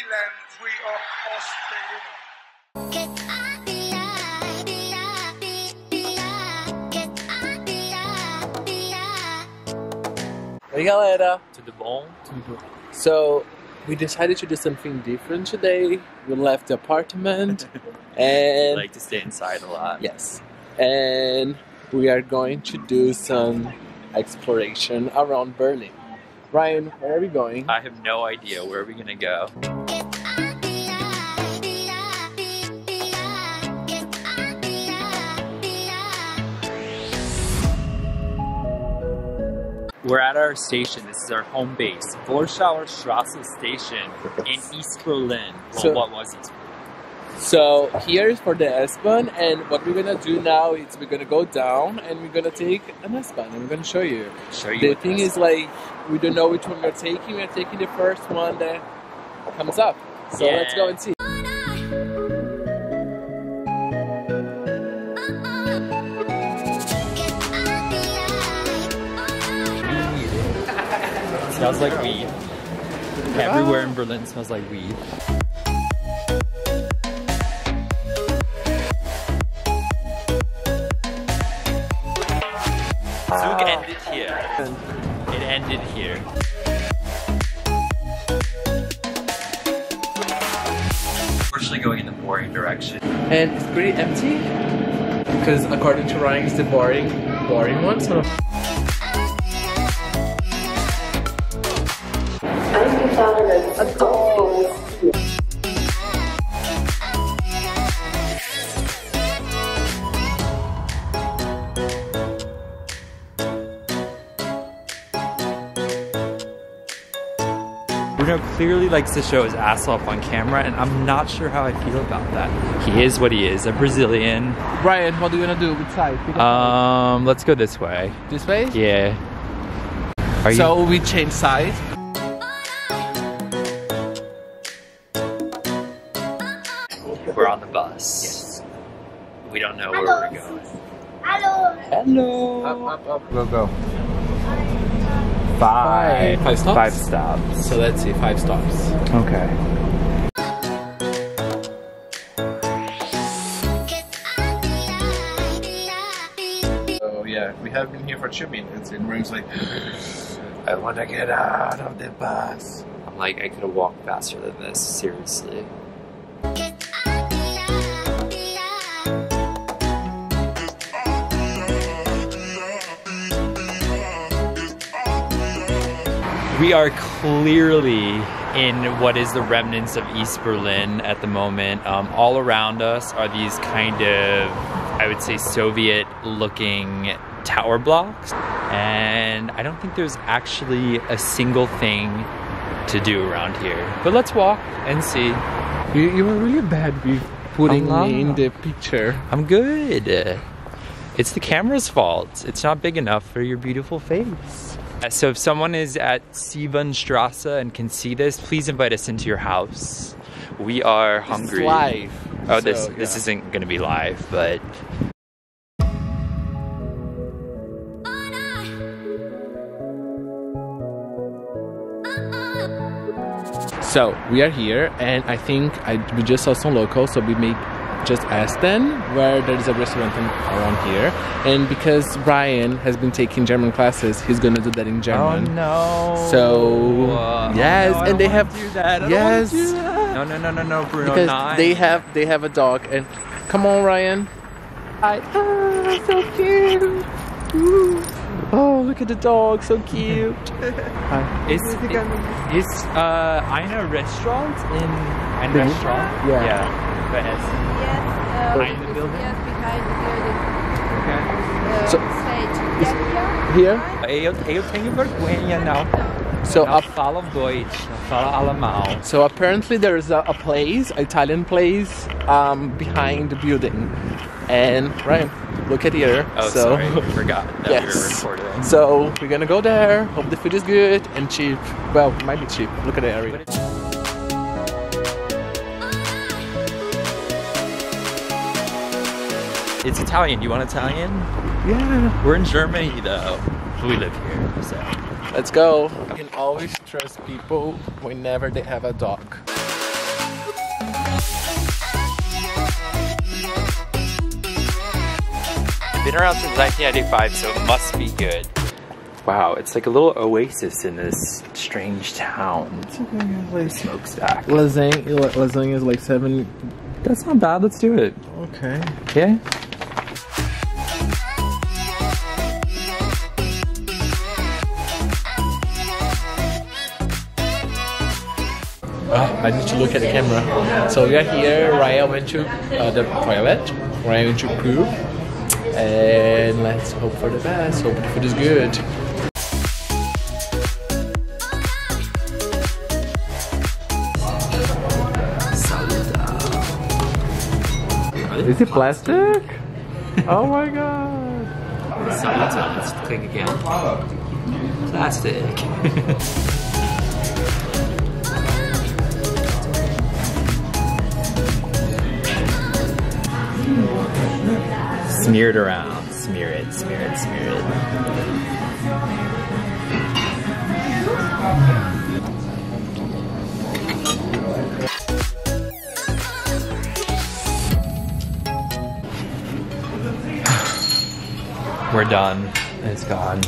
Milan free of cost, you know. Oi galera! Tudo bom? So we decided to do something different today. We left the apartment and like to stay inside a lot. yes, and we are going to do some exploration around Berlin. Ryan, where are we going? I have no idea where are we gonna go. We're at our station. This is our home base, Warschauer Straße Station in East Berlin. Well, So- what was East Berlin? So here is for the S-Bahn, and what we're gonna do now is we're gonna go down and we're gonna take an S-Bahn. and I'm gonna show you. Show you. The thing is like we don't know which one we're taking. We're taking the first one that comes up. So Yeah. let's go and see. Smells like weed. Everywhere in Berlin smells like weed. Zug ended here. It ended here. Unfortunately, going in the boring direction. And it's pretty empty because according to Ryan, it's the boring, boring one. So Bruno clearly likes to show his ass off on camera, and I'm not sure how I feel about that. He is what he is, a Brazilian. Brian, what do you wanna do? Which side? Um, let's go this way. this way. Yeah. Are you? So we change sides. On the bus. We don't know where we're going. Hallo. Hello. Up, up, up. Go go. Five. Five stops? Five stops. So let's see, five stops. Okay. So yeah, we have been here for two minutes, and Ryan's like, I wanna get out of the bus. I'm like, I could have walked faster than this. Seriously. We are clearly in what is the remnants of East Berlin at the moment. Um, all around us are these kind of, I would say, Soviet looking tower blocks. And I don't think there's actually a single thing to do around here. But let's walk and see. You, you were really bad with putting me in the picture. I'm good. It's the camera's fault. It's not big enough for your beautiful face. Uh, So if someone is at Siebenstrasse and can see this, please invite us into your house. We are hungry. It's live. Oh, this So, this yeah. isn't gonna be live, but So we are here, and I think I, we just saw some locals, so we may just ask them where there is a restaurant in, around here. And because Brian has been taking German classes, he's gonna do that in German. Oh no. So, Uh, yes, no, and they don't wanna have- do that. I don't wanna yes. do that. No, no, no, no, no, Bruno. Because nine. they have they have a dog, and come on, Ryan. Hi. Ah, so cute. Ooh. Oh, look at the dog, so cute. Hi. Is is uh eine Restaurant in ein Mhm. Restaurant? Yeah. Yeah. Wer ist? Yes, uh, Behind the building? Yes, behind the building. Okay. Uh, So- stage. Yeah, Here. Eu, eu tenho vergonha, não. So não up, falo Deutsch, não falo alemão. so apparently there is a, a place, Italian place, um, behind the building. And Ryan, look at here. Oh, so, sorry. Forgot that Yes. we were recording. So we're gonna go there. Hope the food is good and cheap. Well, it might be cheap. Look at the area. It's Italian. You want Italian? Yeah. We're in Germany though. We live here, so. Let's go. You can always trust people whenever they have a dog. Been around since 1995, so it must be good. Wow, it's like a little oasis in this strange town. It's like a smokestack. Lasagna, lasagna is like seven. That's not bad. Let's do it. Okay. Okay. Oh, I need to look at the camera. So we are here. Raya went to uh, the toilet. Raya went to poop. And let's hope for the best. Hope the food is good. Is it plastic? oh my god. Let's click again. Plastic. Smear it around. Smear it, smear it, smear it. We're done. It's gone.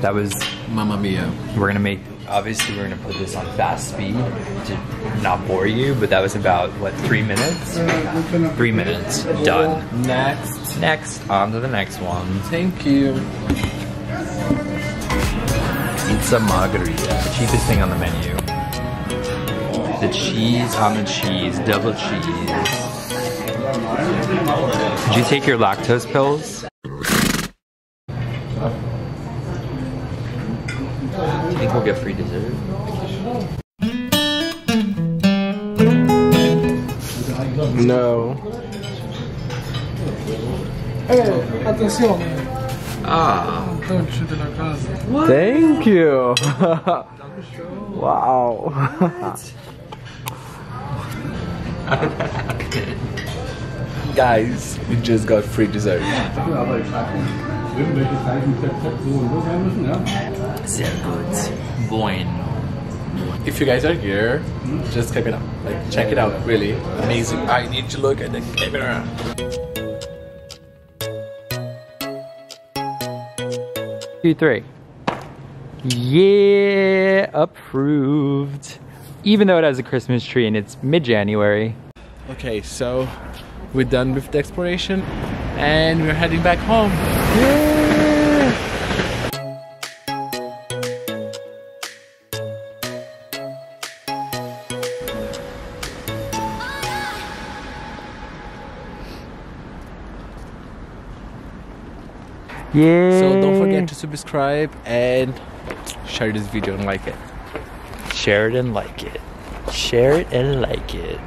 That was Mamma mia. we're gonna make obviously we're gonna put this on fast speed to not bore you, but that was about what three minutes? Three minutes. Done. Next. Next, on to the next one. Thank you. Pizza margarita, the cheapest thing on the menu. The cheese on the cheese, double cheese. Did you take your lactose pills? Do you think we'll get free dessert? No. Ah, Thank you. wow. Guys, we just got free dessert. Sehr gut. Boing. If you guys are here, just check it out. Like, check it out. Really amazing. I need to look at the camera. Two, three. Yeah, approved. Even though it has a Christmas tree and it's mid-January. Okay, so we're done with the exploration, and we're heading back home. Yeah. So don't forget to subscribe and share this video and like it. share it and like it. Share it and like it.